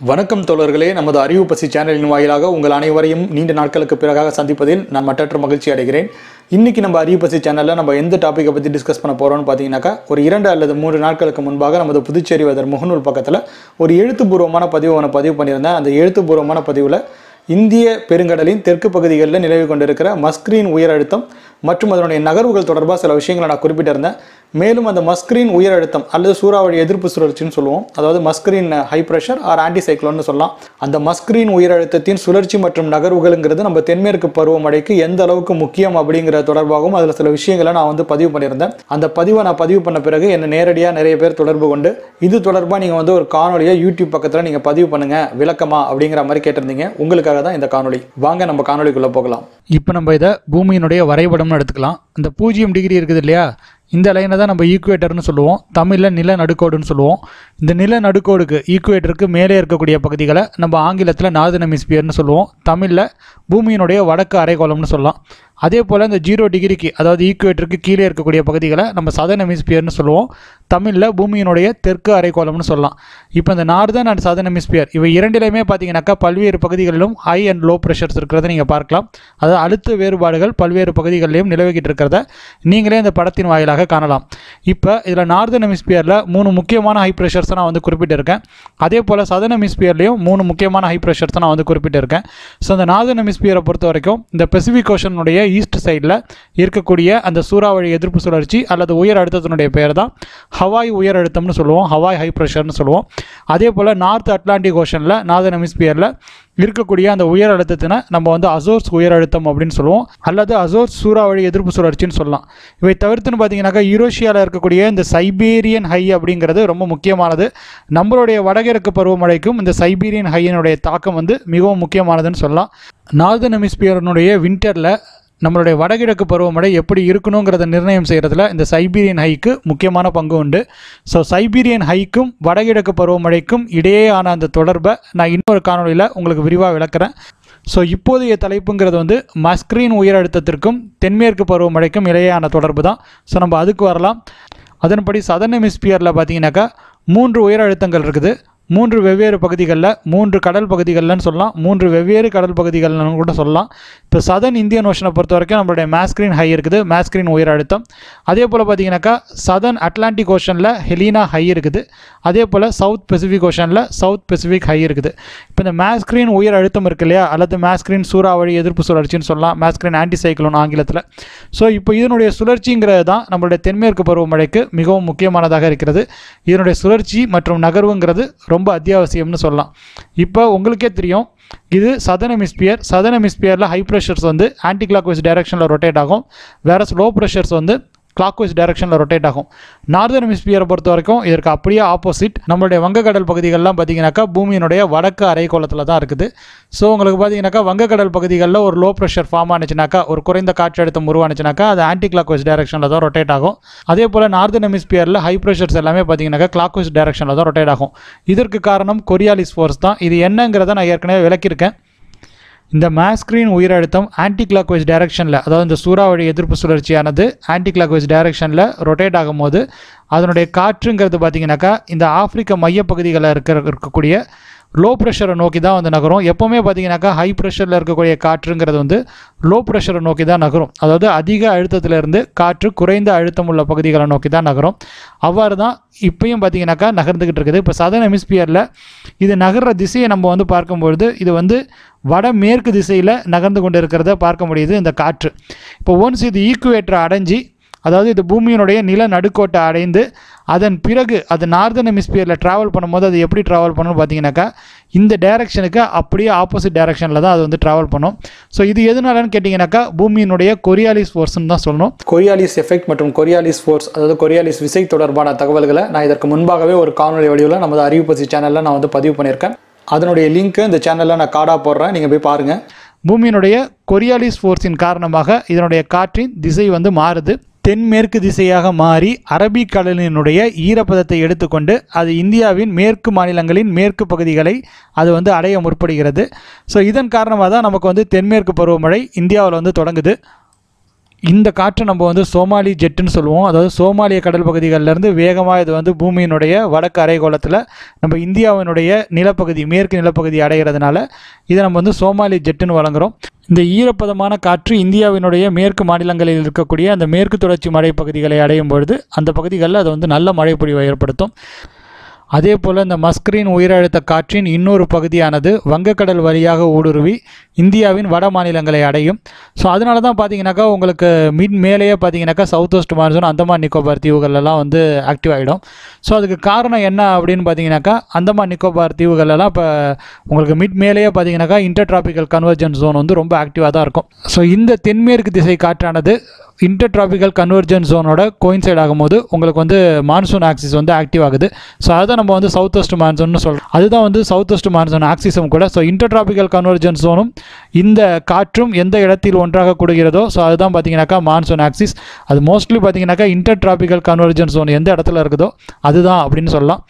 வணக்கம் தோழர்களே நமது அறிவு பசி சேனலின் வாயிலாக உங்கள் அனைவரையும் நீண்ட நாட்களுக்கு பிறகாக சந்திப்பதில் நான் மற்றற்ற மகிழ்ச்சி அடைகிறேன். இன்னைக்கு நம்ம அறிவு பசி சேனலில் நம்ம எந்த டாப்பிக்கை பற்றி டிஸ்கஸ் பண்ண போகிறோம்னு பார்த்தீங்கன்னாக்கா ஒரு இரண்டு அல்லது மூன்று நாட்களுக்கு முன்பாக நமது புதுச்சேரி வதர் முகநூல் பக்கத்தில் ஒரு எழுத்துப்பூர்வமான பதிவு ஒன்று பதிவு பண்ணியிருந்தேன். அந்த எழுத்துப்பூர்வமான பதிவில் இந்திய பெருங்கடலின் தெற்கு பகுதிகளில் நிலவி கொண்டிருக்கிற மஸ்கிரீன் உயர் அழுத்தம் மற்றும் அதனுடைய நகர்வுகள் தொடர்பாக சில விஷயங்களை நான் குறிப்பிட்டிருந்தேன். மேலும் அந்த மஸ்கிரீன் உயர் அழுத்தம் அல்லது சூறாவளி எதிர்ப்பு சுழற்சின்னு சொல்லுவோம். அதாவது மஸ்கிரீன் ஹை ப்ரெஷர் ஆர் ஆன்டிசைக்ளோன்னு சொல்லலாம். அந்த மஸ்கிரீன் உயர் அழுத்தத்தின் சுழற்சி மற்றும் நகர்வுகள்ங்கிறது நம்ம தென்மேற்கு பருவமழைக்கு எந்த அளவுக்கு முக்கியம் அப்படிங்கிற தொடர்பாகவும் அதில் சில விஷயங்களை நான் வந்து பதிவு பண்ணியிருந்தேன். அந்த பதிவை நான் பதிவு பண்ண பிறகு என்னை நேரடியாக நிறைய பேர் தொடர்பு கொண்டு இது தொடர்பாக நீங்கள் வந்து ஒரு காணொலியை யூடியூப் பக்கத்தில் நீங்கள் பதிவு பண்ணுங்க விளக்கமா அப்படிங்கிற மாதிரி கேட்டிருந்தீங்க. உங்களுக்காக தான் இந்த காணொலி வாங்க நம்ம காணொலிக்குள்ளே போகலாம். இப்போ நம்ம இதை பூமியினுடைய வரைபடம்னு எடுத்துக்கலாம். இந்த பூஜ்ஜியம் டிகிரி இருக்குது இல்லையா? இந்த லைனை தான் நம்ம ஈக்குவேட்டர்னு சொல்லுவோம். தமிழில் நில நடுக்கோடுன்னு சொல்லுவோம். இந்த நில நடுக்கோடுக்கு ஈக்குவேட்டருக்கு மேலே இருக்கக்கூடிய பகுதிகளை நம்ம ஆங்கிலத்தில் நார்தன் ஹெமிஸ்பியர்னு சொல்லுவோம். தமிழில் பூமியினுடைய வடக்கு அரைக்கோளம்னு சொல்லலாம். அதே போல் இந்த ஜீரோ டிகிரிக்கு அதாவது ஈக்குவேட்டருக்கு கீழே இருக்கக்கூடிய பகுதிகளை நம்ம சதன் ஹெமிஸ்பியர்னு சொல்லுவோம். தமிழில் பூமியினுடைய தெற்கு அரைக்கோளம்னு சொல்லலாம். இப்போ இந்த நார்தன் அண்ட் சதன் ஹெமிஸ்பியர் இவை இரண்டிலையுமே பார்த்தீங்கன்னாக்கா பல்வேறு பகுதிகளிலும் ஹை அண்ட் லோ ப்ரெஷர்ஸ் இருக்கிறத நீங்கள் பார்க்கலாம். அதாவது அழுத்த வேறுபாடுகள் பல்வேறு பகுதிகளிலும் நிலவிக்கிட்டு இருக்கிறத நீங்களே இந்த படத்தின் வாயிலாக காணலாம். இப்போ இதில் நார்தன் ஹெமிஸ்பியரில் மூணு முக்கியமான ஹை ப்ரெஷர்ஸை நான் வந்து குறிப்பிட்டிருக்கேன். அதே போல் சதன் ஹெமிஸ்பியர்லேயும் மூணு முக்கியமான ஹை ப்ரெஷர்ஸை நான் வந்து குறிப்பிட்டிருக்கேன். ஸோ இந்த நார்தன் ஹெமிஸ்பியரை பொறுத்த வரைக்கும் இந்த பெசிபிக் ஓஷனுடைய ஈஸ்ட் சைடில் இருக்கக்கூடிய அந்த சூறாவளி எதிர்ப்பு சுழற்சி அல்லது உயர் அழுத்தத்தினுடைய பெயர் தான் ஹவாய் உயர் அழுத்தம்னு சொல்லுவோம் ஹவாய் ஹை ப்ரெஷர்னு சொல்லுவோம். அதே போல் நார்த் அட்லாண்டிக் ஓஷனில் நார்தன் ஹெமிஸ்பியரில் இருக்கக்கூடிய அந்த உயர் அழுத்தத்தினை நம்ம வந்து அசோர்ஸ் உயர் அழுத்தம் அப்படின்னு சொல்லுவோம். அல்லது அசோர்ஸ் சூறாவளி எதிர்ப்பு சுழற்சின்னு சொல்லலாம். இவை தவிர்த்துன்னு பார்த்தீங்கன்னாக்கா யூரோஷியாவில் இருக்கக்கூடிய இந்த சைபீரியன் ஹை அப்படிங்கிறது ரொம்ப முக்கியமானது. நம்மளுடைய வடகிழக்கு பருவமழைக்கும் இந்த சைபீரியன் ஹையினுடைய தாக்கம் வந்து மிகவும் முக்கியமானதுன்னு சொல்லலாம். நார்தன் ஹெமிஸ்பியரனுடைய வின்டரில் நம்மளுடைய வடகிழக்கு பருவமழை எப்படி இருக்கணுங்கிறத நிர்ணயம் செய்கிறதுல இந்த சைபீரியன் ஹைக்கு முக்கியமான பங்கு உண்டு. ஸோ சைபீரியன் ஹைக்கும் வடகிழக்கு பருவமழைக்கும் இடையேயான அந்த தொடர்பை நான் இன்னொரு காணொலியில் உங்களுக்கு விரிவாக விளக்குறேன். ஸோ இப்போதைய தலைப்புங்கிறது வந்து மஸ்கிரீன் உயர் அழுத்தத்திற்கும் தென்மேற்கு பருவமழைக்கும் இடையேயான தொடர்பு தான் ஸோ நம்ம அதுக்கு வரலாம். அதன்படி சதன் ஹெமிஸ்பியரில் பார்த்தீங்கன்னாக்கா மூன்று உயர் அழுத்தங்கள் இருக்குது. மூன்று வெவ்வேறு பகுதிகளில் மூன்று கடல் பகுதிகள்னு சொல்லலாம். மூன்று வெவ்வேறு கடல் பகுதிகள்னு கூட சொல்லலாம். இப்போ சதன் இந்தியன் ஓஷனை பொறுத்த வரைக்கும் நம்மளுடைய மேஸ்கிரீன் ஹை இருக்குது. மேஸ்கிரீன் உயர் அழுத்தம். அதே போல் பார்த்தீங்கன்னாக்கா சதன் அட்லாண்டிக் ஓஷனில் ஹெலீனா ஹை இருக்குது. அதே போல் சவுத் பெசிஃபிக் ஓஷனில் சவுத் பெசிஃபிக் ஹை இருக்குது. இப்போ இந்த மேஸ்கிரீன் உயர் அழுத்தம் இருக்கு இல்லையா? அல்லது மேஸ்கிரீன் சூறாவளி எதிர்ப்பு சுழற்சின்னு சொல்லலாம். மேஸ்கிரீன் ஆன்டி சைக்ளோன் ஆங்கிலத்தில். ஸோ இப்போ இதனுடைய சுழற்சிங்கிறது தான் நம்மளுடைய தென்மேற்கு பருவமழைக்கு மிகவும் முக்கியமானதாக இருக்கிறது. இதனுடைய சுழற்சி மற்றும் நகர்வுங்கிறது ரொம்ப அத்தியாவசியம்னு சொல்லலாம். இப்போ உங்களுக்கே தெரியும் இது சதன் ஹெமிஸ்பியர் சதன் ஹெமிஸ்பியரில் ஹை ப்ரெஷர்ஸ் வந்து ஆன்டி கிளாக்வைஸ் டைரக்ஷனில் ரொட்டேட் ஆகும். வேற லோ ப்ரெஷர்ஸ் வந்து கிளாக் வைஸ் டைரக்ஷனில் ரொட்டேட் ஆகும். நார்தர்ன் ஹெமிஸ்பியரை பொறுத்த வரைக்கும் இதற்கு அப்படியே ஆப்போசிட் நம்மளுடைய வங்கக்கடல் பகுதிகள்லாம் பார்த்தீங்கன்னாக்கா பூமியினுடைய வடக்கு அரைக்கோளத்தில் தான் இருக்குது. ஸோ உங்களுக்கு பார்த்தீங்கன்னாக்கா வங்கக்கடல் பகுதிகளில் ஒரு லோ ப்ரெஷர் ஃபார்ம் ஆனிச்சுனாக்கா ஒரு குறைந்த காற்றழுத்தம் உருவானுச்சுனாக்கா அது ஆன்டி கிளாக் வைஸ் டைரக்ஷனில் தான் ரொட்டேட் ஆகும். அதே போல் நார்தர்ன் ஹெமிஸ்பியரில் ஹை ப்ரெஷர்ஸ் எல்லாமே பார்த்தீங்கன்னாக்கா கிளாக் வைஸ் டைரக்ஷனில் தான் ரொட்டேட் ஆகும். இதற்கு காரணம் கொரியாலிஸ் ஃபோர்ஸ் தான். இது என்னங்கிறத நான் ஏற்கனவே விளக்கியிருக்கேன். இந்த மேஸ்கிரீன் உயிரழுத்தம் அழுத்தம் ஆன்டி கிளாக் வைஸ் டைரக்ஷனில் அதாவது இந்த சூறாவளி எதிர்ப்பு சுழற்சியானது ஆன்டி கிளாக் வைஸ் டைரக்ஷனில் ரொட்டேட் ஆகும்போது அதனுடைய காற்றுங்கிறது பார்த்திங்கனாக்கா இந்த ஆப்பிரிக்க மையப்பகுதிகளில் இருக்கிற இருக்கக்கூடிய லோ ப்ரெஷரை நோக்கி தான் வந்து நகரும். எப்போவுமே பார்த்தீங்கன்னாக்கா ஹை ப்ரெஷரில் இருக்கக்கூடிய காற்றுங்கிறது வந்து லோ ப்ரெஷரை நோக்கி தான் நகரும். அதாவது அதிக அழுத்தத்திலிருந்து காற்று குறைந்த அழுத்தம் உள்ள பகுதிகளை நோக்கி தான் நகரும். அவ்வாறு தான் இப்பயும் பார்த்தீங்கன்னாக்கா நகர்ந்துக்கிட்டு இருக்குது. இப்போ சதன் ஹெமிஸ்பியரில் இது நகர்ற திசையை நம்ம வந்து பார்க்கும்பொழுது இது வந்து வடமேற்கு திசையில் நகர்ந்து கொண்டு இருக்கிறத பார்க்க முடியுது இந்த காற்று. இப்போ ஒன்ஸ் இது ஈக்குவேட்டரை அடைஞ்சி அதாவது இது பூமியினுடைய நில நடுக்கோட்டை அடைந்து அதன் பிறகு அது நார்தன் ஹெமிஸ்பியரில் ட்ராவல் பண்ணும்போது அது எப்படி ட்ராவல் பண்ணணும்னு பார்த்தீங்கன்னாக்கா இந்த டேரெக்ஷனுக்கு அப்படியே ஆப்போசிட் டேரெக்ஷனில் தான் அது வந்து ட்ராவல் பண்ணும். ஸோ இது எதனாலன்னு கேட்டிங்கனாக்கா பூமியினுடைய கொரியாலிஸ் ஃபோர்ஸ்னு தான் சொல்லணும். கொரியாலிஸ் எஃபெக்ட் மற்றும் கொரியாலிஸ் ஃபோர்ஸ் அதாவது கொரியாலிஸ் விசை தொடர்பான தகவல்களை நான் இதற்கு முன்பாகவே ஒரு காணொலி வடிவில் நமது அறிவு பசி சேனலில் நான் வந்து பதிவு பண்ணியிருக்கேன். அதனுடைய லிங்க்கு இந்த சேனலில் நான் காடாக போடுறேன். நீங்கள் போய் பாருங்கள் பூமியினுடைய கொரியாலிஸ் ஃபோர்ஸின் காரணமாக இதனுடைய காற்றின் திசை வந்து மாறுது. தென்மேற்கு திசையாக மாறி அரபிக்கடலினுடைய ஈரப்பதத்தை எடுத்துக்கொண்டு அது இந்தியாவின் மேற்கு மாநிலங்களின் மேற்கு பகுதிகளை அது வந்து அடைய முற்படுகிறது. ஸோ இதன் காரணமாக தான் நமக்கு வந்து தென்மேற்கு பருவமழை இந்தியாவில் வந்து தொடங்குது. இந்த காற்று நம்ம வந்து சோமாலி ஜெட்டுன்னு சொல்லுவோம். அதாவது சோமாலிய கடல் பகுதிகளிலேருந்து வேகமாக இது வந்து பூமியினுடைய வடக்கு அரைகோளத்தில் நம்ம இந்தியாவினுடைய நிலப்பகுதி மேற்கு நிலப்பகுதி அடைகிறதுனால இதை நம்ம வந்து சோமாலி ஜெட்டுன்னு வழங்குறோம். இந்த ஈரப்பதமான காற்று இந்தியாவினுடைய மேற்கு மாநிலங்களில் இருக்கக்கூடிய அந்த மேற்கு தொடர்ச்சி மலைப்பகுதிகளை அடையும் பொழுது அந்த பகுதிகளில் அது வந்து நல்ல மழைப்பொழிவை ஏற்படுத்தும். அதே போல் இந்த மஸ்கரின் உயிரழுத்த காற்றின் இன்னொரு பகுதியானது வங்கக்கடல் வழியாக ஊடுருவி இந்தியாவின் வட மாநிலங்களை அடையும். ஸோ அதனால தான் பார்த்தீங்கன்னாக்கா உங்களுக்கு மிட் மேலேயே பார்த்தீங்கன்னாக்கா south west monsoon Andaman Nicobar தீவுகளெல்லாம் வந்து ஆக்டிவ் ஆகிடும் ஸோ அதுக்கு காரணம் என்ன அப்படின்னு பார்த்தீங்கன்னாக்கா அந்தமான் நிக்கோபார் தீவுகளெல்லாம் இப்போ உங்களுக்கு மிட் மேலேயே பார்த்தீங்கன்னாக்கா இன்டர் டிராபிக்கல் கன்வர்ஜன் ஜோன் வந்து ரொம்ப ஆக்டிவாக தான் இருக்கும். ஸோ இந்த தென்மேற்கு திசை காற்றானது இன்டர் டிராபிக்கல் கன்வர்ஜன் ஜோனோட கோயின்சைட் ஆகும்போது உங்களுக்கு வந்து மான்சூன் ஆக்சிஸ் வந்து ஆக்டிவ் ஆகுது. ஸோ அதை நம்ம வந்து சவுத் வெஸ்ட் மான்சூன் சொல்கிறோம் அதுதான் வந்து சவுத் வெஸ்ட் மான்சூன் ஆக்சிஸும் கூட. ஸோ இன்டர் டிராபிக்கல் கன்வர்ஜன் ஜோனும் இந்த காற்றும் எந்த இடத்தில் ஒன்றாக கூடுகிறதோ ஸோ அதுதான் பார்த்தீங்கன்னாக்கா மான்சூன் ஆக்சிஸ் அது மோஸ்ட்லி பார்த்தீங்கன்னாக்கா இன்டர் டிராபிக்கல் கன்வர்ஜன் ஜோன் எந்த இடத்துல இருக்குதோ அதுதான் அப்படின்னு சொல்லலாம்.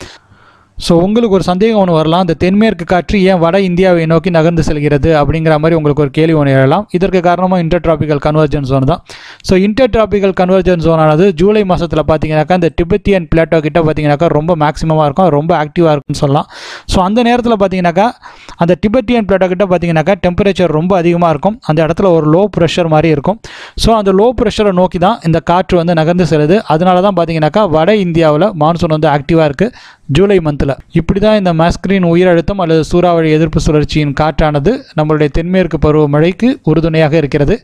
ஸோ உங்களுக்கு ஒரு சந்தேகம் ஒன்று வரலாம். இந்த தென்மேற்கு காற்று ஏன் வட இந்தியாவை நோக்கி நகர்ந்து செல்கிறது? அப்படிங்கிற மாதிரி உங்களுக்கு ஒரு கேள்வி ஒன்று எழலாம். இதற்கு காரணமாக இன்டர் டிராபிக்கல் கன்வர்ஜன் ஜோன் தான். ஸோ இன்டர் டிராபிக்கல் கன்வர்ஜன் ஜோனானது ஜூலை மாதத்தில் பார்த்தீங்கன்னாக்கா இந்த டிபெத்தியன் பிளாட்டோ கிட்ட பார்த்தீங்கன்னாக்கா ரொம்ப மேக்ஸிமமாக இருக்கும். ரொம்ப ஆக்டிவாக இருக்கும்னு சொல்லலாம். ஸோ அந்த நேரத்தில் பார்த்தீங்கன்னாக்கா அந்த டிபெட்டியன் பிளாட்டோ கிட்ட பார்த்தீங்கன்னாக்கா டெம்பரேச்சர் ரொம்ப அதிகமாக இருக்கும். அந்த இடத்துல ஒரு லோ ப்ரெஷர் மாதிரி இருக்கும். ஸோ அந்த லோ ப்ரெஷரை நோக்கி தான் இந்த காற்று வந்து நகர்ந்து செல்லுது. அதனால தான் பார்த்தீங்கன்னாக்கா வட இந்தியாவில் மான்சூன் வந்து ஆக்டிவாக இருக்குது ஜூலை மந்தில் இப்படிதான் இந்த மாஸ்கிரீன் உயிரழுத்தம் அல்லது சூறாவளி எதிர்ப்பு சுழற்சியின் காற்றானது நம்மளுடைய தென்மேற்கு பருவமழைக்கு உறுதுணையாக இருக்கிறது.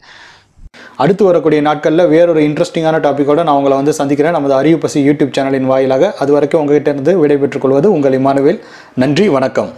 அடுத்து வரக்கூடிய நாட்களில் வேறொரு இன்ட்ரெஸ்டிங்கான டாப்பிக்கோட நான் உங்களை வந்து சந்திக்கிறேன். நமது அறிவு பசி யூடியூப் சேனலின் வாயிலாக. அது வரைக்கும் உங்ககிட்ட இருந்து விடைபெற்றுக் கொள்வது உங்கள் இமானுவேல் நன்றி வணக்கம்.